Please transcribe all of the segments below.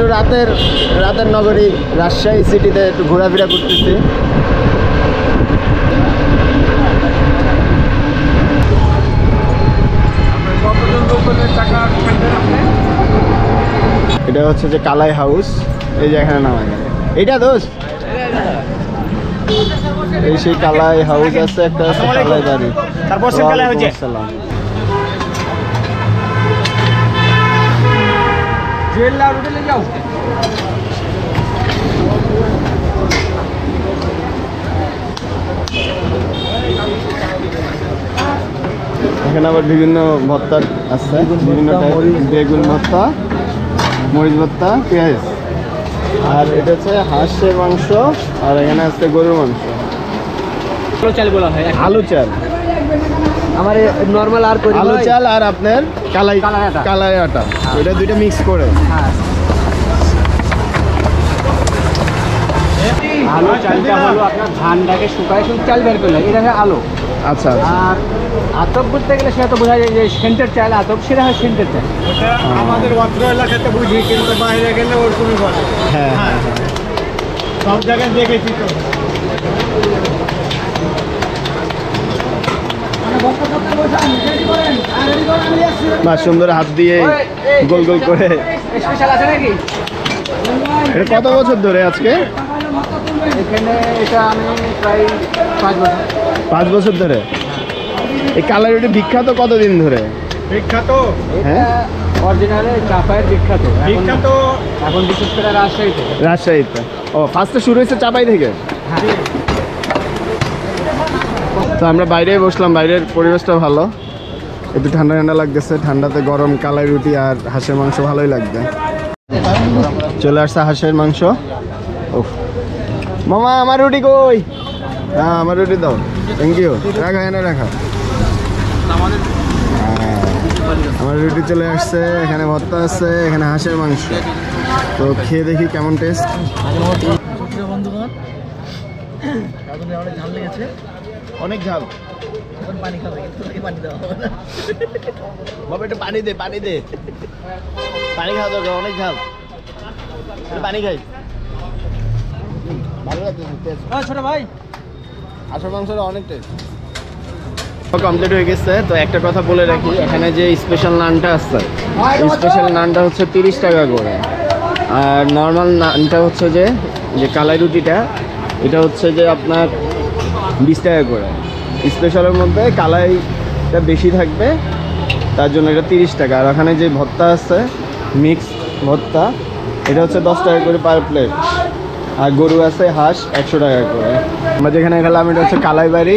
একটু রাতের রাতের নগরী রাজশাহী সিটিতে একটু ঘোরাফেরা করতেছি। এটা হচ্ছে যে কালাই হাউস এই যে এখানে নামা গেল এইটা দোষ এই সেই কালাই হাউস আছে একটা আছে কালাই বাড়ি। তারপর কালাই হয়েছে? এখানে আবার বিভিন্ন ভর্তা আছে বিভিন্ন বেগুন ভর্তা মরিচ ভর্তা পেঁয়াজ। আর এটা হচ্ছে হাঁসের মাংস আর এখানে আছে গরুর মাংস। আলু চাল বলা হয় আলু চাল। আমার নর্মাল আর করি আলু চাল আর আপনার কালাই কালাই আটা। কালাই এটা দুইটা মিক্স করে। আলু চালটা হলো আপনার ধানটাকে শুকায় শুধু চাল বের করলে এটা হয় আলু। আচ্ছা আচ্ছা। আর আতপ বলতে গেলে সেটা তো বোঝা যায় যে সেন্টার চাল আতপ সেটা হয় সেন্টার চাল। আমাদের অত্র এলাকাতে বুঝি কিন্তু বাইরে গেলে ওর তুমি বলে হ্যাঁ হ্যাঁ। সব জায়গায় দেখেছি তো। বা সুন্দর হাত দিয়ে গোল গোল করে। স্পেশাল আছে নাকি? এটা কত বছর ধরে আজকে? এটা পাঁচ বছর। ধরে? এই কালাই রুটি বিখ্যাত কতদিন ধরে? বিখ্যাত। হ্যাঁ? অরিজিনালে চাপায়ের বিখ্যাত। বিখ্যাত। এখন বিশেষ করে রাজশাহীতে। রাজশাহীতে। ও ফার্স্টে শুরু হয়েছে চাপাই থেকে? হ্যাঁ। তো আমরা বাইরে বসলাম বাইরের পরিবেশটা ভালো। একটু ঠান্ডা ঠান্ডা লাগতেছে ঠান্ডাতে গরম কালাই রুটি আর হাঁসের মাংস ভালোই লাগবে। চলে আসছে হাঁসের মাংস। ও মামা আমার রুটি কই? হ্যাঁ আমার রুটি দাও। থ্যাংক ইউ রাখা এনে রাখা। হ্যাঁ, আমার রুটি চলে আসছে এখানে ভর্তা আছে এখানে হাঁসের মাংস। তো খেয়ে দেখি কেমন টেস্ট অনেক ঝাল। বাবা একটু পানি দে পানি দে। পানি খাওয়া দরকার অনেক ঝাল। পানি খাই। ভালো লাগতেছে ছোট ভাই। আসল মাংসটা অনেক টেস্ট কমপ্লিট হয়ে গেছে তো একটা কথা বলে রাখি এখানে যে স্পেশাল নানটা আছে স্পেশাল নানটা হচ্ছে তিরিশ টাকা করে। আর নর্মাল নানটা হচ্ছে যে যে কালাই রুটিটা এটা হচ্ছে যে আপনার বিশ টাকা করে। স্পেশালের মধ্যে কালাইটা বেশি থাকবে তার জন্য এটা তিরিশ টাকা। আর ওখানে যে ভর্তা আছে মিক্স ভর্তা এটা হচ্ছে দশ টাকা করে পার প্লেট আর গরু আছে হাঁস একশো টাকা করে। আমরা যেখানে খেলাম এটা হচ্ছে কালাইবাড়ি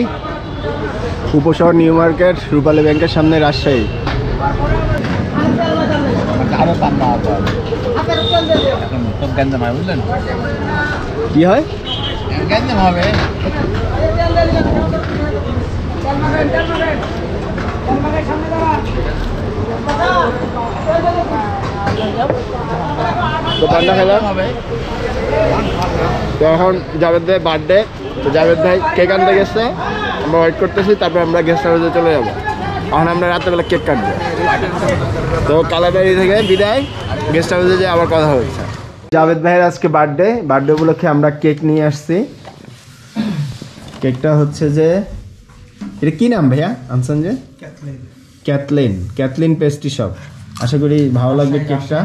উপশহর নিউ মার্কেট রূপালী ব্যাংকের সামনে রাজশাহী। কি হয়? হবে খেলাম এখন জাভেদ ভাই বার্থডে তো জাভেদ ভাই কেক আনতে গেছে। আমরা ওয়েট করতেছি, তারপর আমরা গেস্ট হাউসে চলে যাব। এখন আমরা রাত্রেবেলা কেক কাটবো। তো কালাবাড়ি থেকে বিদায়। গেস্ট হাউসে যে আবার কথা হচ্ছে। জাভেদ ভাইয়ের আজকে বার্থডে বার্থডে উপলক্ষে আমরা কেক নিয়ে আসছি। কেকটা হচ্ছে যে এটা কি নাম ভাইয়া আনসান যে ক্যাথলিন ক্যাথলিন পেস্ট্রি শপ। আশা করি ভালো লাগবে কেকটা।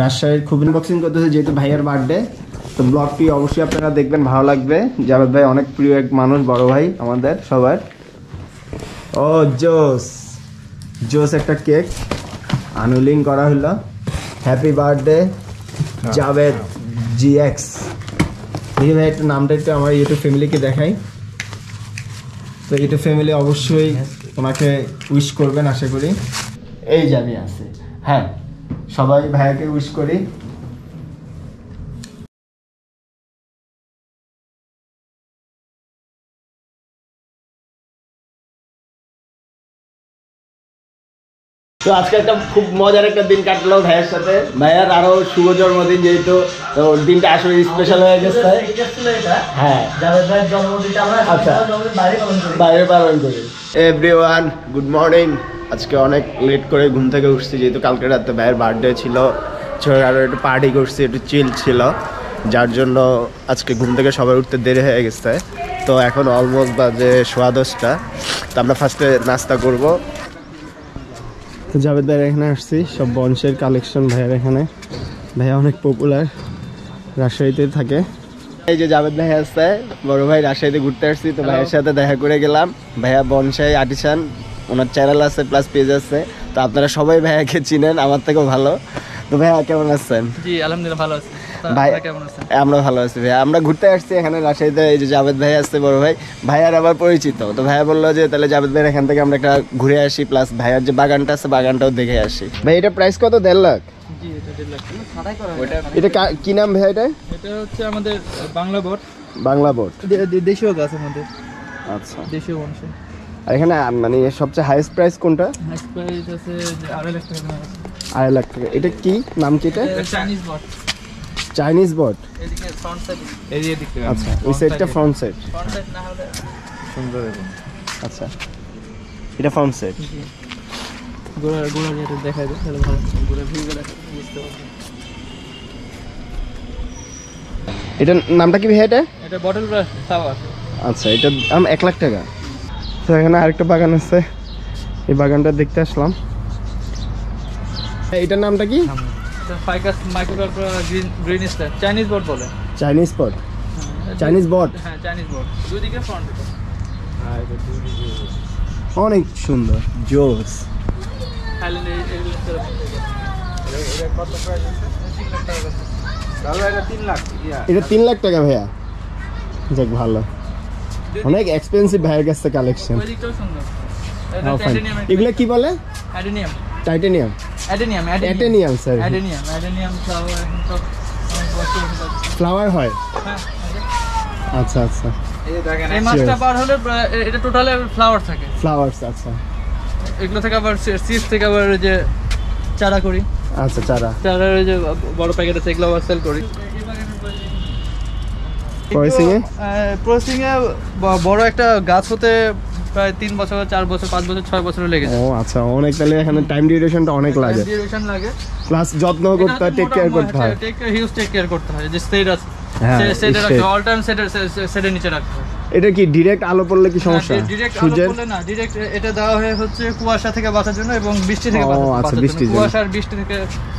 রাজশাহীর খুব আনবক্সিং করতেছে যেহেতু ভাইয়ার বার্থডে তো ব্লগটি অবশ্যই আপনারা দেখবেন ভালো লাগবে। জাভেদ ভাই অনেক প্রিয় এক মানুষ বড় ভাই আমাদের সবার। ও জোস। জোস একটা কেক। আনুলিং করা হলো। হ্যাপি বার্থডে জাভেদ জি এক্স দেখি ভাই একটু নামটা একটু আমার ইউটিউব ফ্যামিলিকে দেখাই। তো এটা ফ্যামিলি অবশ্যই তোমাকে উইশ করবেন, আশা করি। এই যে আমি আছি। হ্যাঁ সবাই ভাইয়াকে উইশ করি। তো আজকে একটা খুব মজার একটা দিন কাটলো ভাইয়ের সাথে। ভাইয়ার আরও শুভ জন্মদিন যেহেতু তো দিনটা আসলে স্পেশাল হয়ে গেছে। হ্যাঁ আচ্ছা। বাইরে পালন করি। এভরি ওয়ান গুড মর্নিং আজকে অনেক লেট করে ঘুম থেকে উঠছি যেহেতু কালকে রাতে ভাইয়ের বার্থডে ছিল। আরও একটু পার্টি করছি একটু চিল ছিল। যার জন্য আজকে ঘুম থেকে সবাই উঠতে দেরি হয়ে গেছে। তো এখন অলমোস্ট বাজে সোয়া দশটা। তো আমরা ফার্স্টে নাস্তা করব। জাভেদ ভাইয়ের এখানে আসছি। সব বংশের কালেকশন ভাইয়ের এখানে। ভাইয়া অনেক পপুলার রাজশাহীতে থাকে। এই যে জাভেদ ভাই আসছে বড় ভাই রাজশাহীতে ঘুরতে আসছি তো ভাইয়ের সাথে দেখা করে গেলাম। ভাইয়া বনসাই আর্টিসান ওনার চ্যানেল আছে প্লাস পেজ আছে। তো আপনারা সবাই ভাইয়াকে চিনেন আমার থেকেও ভালো। তো ভাইয়া কেমন আছেন? জি আলহামদুলিল্লাহ ভালো আছি। তা ভাই আপনারা কেমন আছেন? আমরা ভালো আছি ভাইয়া আমরা ঘুরতে আসছি এখানে রাজশাহীতে। এই যে জাভেদ ভাই আসছে বড় ভাই। ভাইয়ার আবার পরিচিত। তো ভাইয়া বলল যে তাহলে জাভেদ ভাইয়ের এখান থেকে আমরা একটা ঘুরে আসি। প্লাস ভাইয়ার যে বাগানটা আছে বাগানটাও দেখে আসি। ভাই এটা প্রাইস কত? দেড় লাখ? এটা কা- নাম ভাই এটা? এটা হচ্ছে আমাদের বাংলা বট। বাংলা দে- দেশীয় গাছ আমাদের। আচ্ছা। দেশীয় বংশে আর এখানে মানে সবচেয়ে হাইয়েস্ট প্রাইস কোনটা? হাইস্ট প্রাইস আছে আড়াই লাখ টাকা আড়াই লাখ টাকা। এটা কি? নাম কি এটা? এটা চাইনিজ বট। চাইনিজ বট এদিকে ফ্রন্ট সাইড এই যে দিকটা আচ্ছা ওই সাইডটা ফ্রন্ট সাইড ফ্রন্ট সাইড না হলে সুন্দর এবং আচ্ছা এটা ফ্রন্ট সাইড গোড়া গোড়া যেটা দেখা যায় তাহলে ভালো গোড়া দেখা বুঝতে পারবেন এটার নামটা কি ভাই এটা? এটা বটল ফ্লাওয়ার আচ্ছা এটার দাম এক লাখ টাকা। তো এখানে আরেকটা বাগান আছে। এই বাগানটা দেখতে আসলাম। এটার নামটা কি? এটা ficus microcarpa green green star Chinese বট বলে। চাইনিজ স্পট চাইনিজ বট হ্যাঁ চাইনিজ বট দুই দিকে ফ্রন্ট অনেক সুন্দর জোস এটা তিন লাখ এটা তিন লাখ টাকা ভাইয়া। যাক ভালো। অনেক এক্সপেন্সিভ ভাইয়ের কাছে কালেকশন ওই দিকটাও সুন্দর। এটা টাইটেনিয়াম এগুলো কি বলে? Adenium titanium adenium adenium sir adenium adenium flower এখন সব। ফ্লাওয়ার হয় হ্যাঁ? আচ্ছা আচ্ছা। এই যে দেখেন এই মাসটা পার হলে এটা টোটালে ফ্লাওয়ার থাকে। ফ্লাওয়ার্স আচ্ছা। এগুলো থেকে আবার সিডস থেকে আবার ওই যে চারা করি। আচ্ছা চারা। চারার ওই যে বড় প্যাকেট আছে এগুলো আবার সেল করি। Processing এ? প্রসেসিং এ বড় একটা গাছ হতে প্রায় তিন বছর চার বছর পাঁচ বছর ছয় বছর লেগে ও আচ্ছা অনেক তাহলে এখানে টাইম ডিউরেশনটা অনেক লাগে। ডিউরেশন লাগে। প্লাস যত্ন করতে হয় টেক কেয়ার করতে হয়। টেক হিউজ টেক কেয়ার করতে হয়। যে সেট আছে হ্যাঁ, রাখতে অল টাইম সেটের সেটের নিচে রাখতে হয়। এটা কি আলো পড়লে কি সমস্যা? সূর্যের? না এটা দেওয়া হয় হচ্ছে কুয়াশা থেকে বাঁচার জন্য এবং বৃষ্টি থেকে বাঁচার- আচ্ছা, জন্য। কুয়াশা আর বৃষ্টি থেকে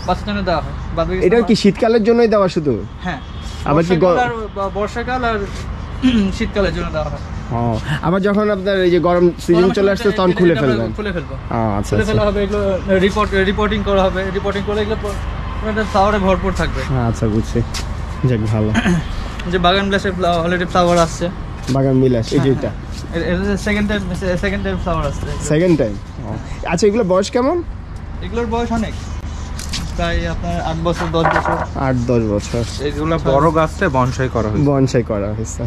বাঁচার জন্য দেওয়া হয়। এটা কি শীতকালের জন্যই দেওয়া শুধু? হ্যাঁ। আবার কি বর্ষাকাল আর শীতকালের জন্য দেওয়া হয়। ও আবার যখন আপনার এই যে গরম সিজন চলে আসছে তখন খুলে ফেলবেন। খুলে ফেলব। আচ্ছা খুলে আচ্ছা। ফেলা হবে এগুলো রিপোর্ট রিপোর্টিং করা হবে। রিপোর্টিং করে এগুলো ফ্লাওয়ারে ভরপুর থাকবে। আচ্ছা বুঝছি। যাক ভালো। যে বাগান ব্লাসে অলরেডি ফ্লাওয়ার আসছে। বাগান বিলাস এই যে এটা। Second time second time flower আসছে। সেকেন্ড টাইম আচ্ছা এগুলো বয়স কেমন? এগুলোর বয়স অনেক। প্রায় আপনার আট বছর দশ বছর। আট দশ বছর। এইগুলো বড় গাছটা বনসাই করা হয়েছে। বনসাই করা হয়েছে।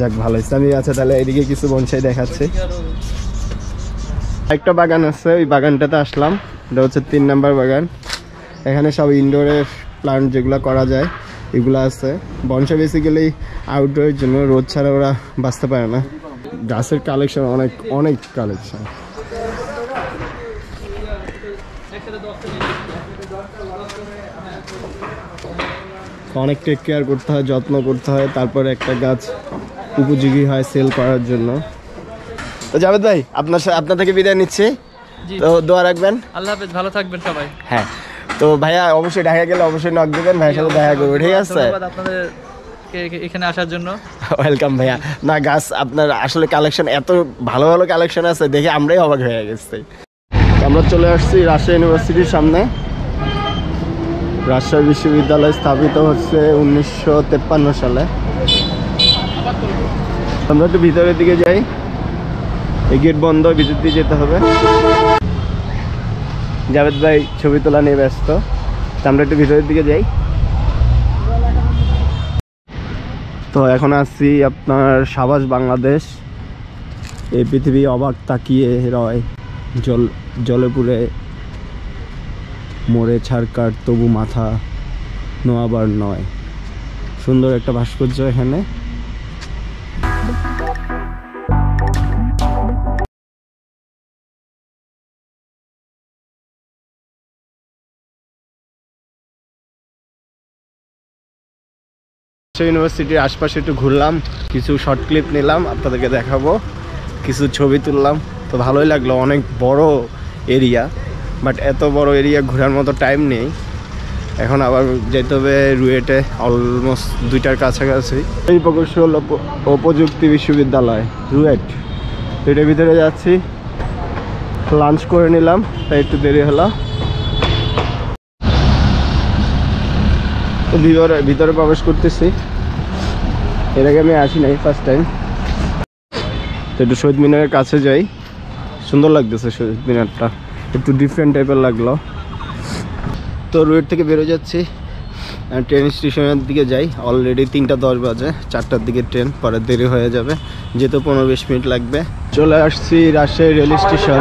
যাক, ভালো আমি আচ্ছা তাহলে এদিকে কিছু বনসাই দেখাচ্ছে। একটা বাগান আছে, ওই বাগানটাতে আসলাম। এটা হচ্ছে তিন নাম্বার বাগান। এখানে সব ইনডোরের প্লান্ট যেগুলো করা যায়, এগুলো আছে। বনসা বেসিক্যালি আউটডোরের জন্য রোদ ছাড়া ওরা বাঁচতে পারে না। গাছের কালেকশন অনেক অনেক কালেকশন অনেক টেক কেয়ার করতে হয়, যত্ন করতে হয়, তারপরে একটা গাছ উপযোগী হয় সেল করার জন্য। তো জাভেদ ভাই আপনার সা- আপনার থেকে বিদায় নিচ্ছি। তো দোয়া রাখবেন। আল্লাহ হাফেজ ভালো থাকবেন সবাই। হ্যাঁ। তো ভাইয়া অবশ্যই ঢাকা গেলে অবশ্যই নক দেবেন ভাইয়ের সাথে দেখা করব ঠিক আছে? আপনাদের এখানে আসার জন্য। ওয়েলকাম ভাইয়া। না গাছ আপনার আসলে কালেকশন এত ভালো ভালো কালেকশন আছে দেখে আমরাই অবাক হয়ে গেছি। তো আমরা চলে আসছি রাজশাহী ইউনিভার্সিটির সামনে। রাজশাহী বিশ্ববিদ্যালয় স্থাপিত হচ্ছে উনিশশো তেপ্পান্ন সালে। আমরা একটু ভিতরের দিকে যাই। এই গেট বন্ধ, ভিতর দিয়ে যেতে হবে। জাভেদ ভাই ছবি তোলা নিয়ে ব্যস্ত। তো আমরা একটু ভিতরের দিকে যাই। তো এখন আসছি আপনার সাবাস বাংলাদেশ। এই পৃথিবী অবাক তাকিয়ে রয়। জল জলে পুরে মরে ছাড়কার তবু মাথা নোয়াবার নয়। সুন্দর একটা ভাস্কর্য এখানে। ইউনিভার্সিটির আশপাশে একটু ঘুরলাম, কিছু শর্ট ক্লিপ নিলাম, আপনাদেরকে দেখাবো, কিছু ছবি তুললাম। তো ভালোই লাগল, অনেক বড় এরিয়া বাট এত বড় এরিয়া ঘোরার মতো টাইম নেই। এখন আবার যেতে হবে রুয়েটে অলমোস্ট দুইটার কাছাকাছি। এই প্রকৌশল ও প্রযুক্তি বিশ্ববিদ্যালয়, রুয়েট। এটার ভিতরে যাচ্ছি লাঞ্চ করে নিলাম, তাই একটু দেরি হলো। ভিতরে ভিতরে প্রবেশ করতেছি। এর আগে আমি আসি নাই ফার্স্ট টাইম তো একটু শহীদ মিনারের কাছে যাই। সুন্দর লাগতেছে শহীদ মিনারটা। একটু ডিফারেন্ট টাইপের লাগল। তো রুয়েট থেকে বেরো যাচ্ছি। ট্রেন স্টেশনের দিকে যাই। অলরেডি তিনটা দশ বাজে। চারটার দিকে ট্রেন পরে দেরি হয়ে যাবে। যেতে পনেরো বিশ মিনিট লাগবে। চলে আসছি রাজশাহী রেল স্টেশন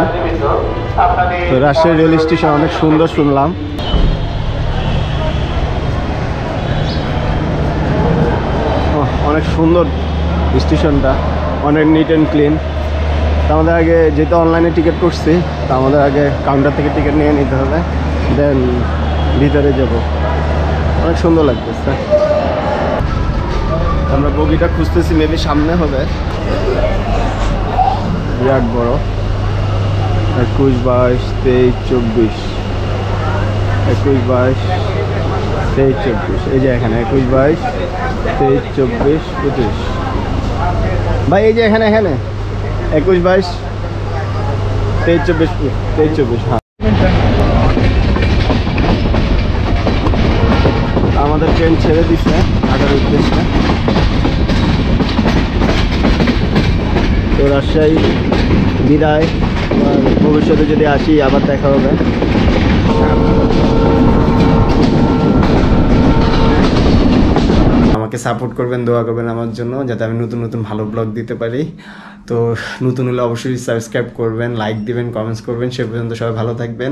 তো রাজশাহী রেল স্টেশন অনেক সুন্দর শুনলাম। অনেক সুন্দর স্টেশনটা, অনেক নিট অ্যান্ড ক্লিন তা আমাদের আগে যেহেতু অনলাইনে টিকিট করছি, তা আমাদের আগে কাউন্টার থেকে টিকিট নিয়ে নিতে হবে। দেন ভিতরে যাব। অনেক সুন্দর লাগতেছে। আমরা বগিটা খুঁজতেছি মেবি সামনে হবে। বিরাট বড়। একুশ বাইশ তেইশ চব্বিশ। একুশ বাইশ তেইশ চব্বিশ। এই যে এখানে, একুশ বাইশ তেইশ চব্বিশ পঁচিশ। ভাই এই যে এখানে এখানে। একুশ বাইশ তেইশ চব্বিশ তেইশ চব্বিশ হ্যাঁ। আমাদের ট্রেন ছেড়ে দিছে ঢাকার উদ্দেশ্যে। তো রাজশাহী বিদায়। ভবিষ্যতে যদি আসি আবার দেখা হবে। আমাকে সাপোর্ট করবেন, দোয়া করবেন আমার জন্য, যাতে আমি নতুন নতুন ভালো ব্লগ দিতে পারি। তো নতুন হলে অবশ্যই সাবস্ক্রাইব করবেন লাইক দিবেন কমেন্টস করবেন, সে পর্যন্ত সবাই ভালো থাকবেন।